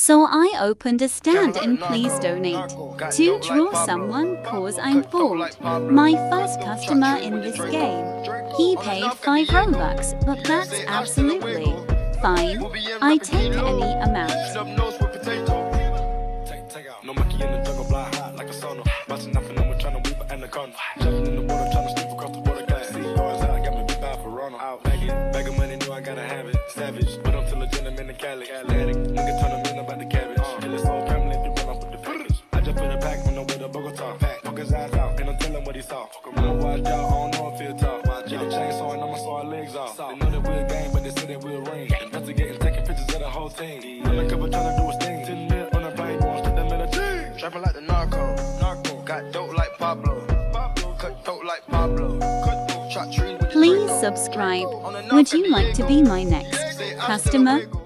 So I opened a stand and please donate. To draw someone cause I'm bored. My first customer in this game. He paid 5 Robux, but that's absolutely fine. I take any amount. Bogota. Pack, poke his eyes out, and I'm telling what he saw. I'ma watch out, I don't know if he'll talk. Get a chainsaw and I'ma saw our legs off. They know that we're a gang, but they say that we're a ring. Investigating, taking pictures of the whole team. Undercover trying to do his thing. Ten mil on a bike, going straight them in a team. Trapping like the narco. Narco. Got dope like Pablo. Pablo. Cut dope like Pablo. Cut dope. Shot trees with Please subscribe. Would you like to be my next Say, I feel customer? wiggle.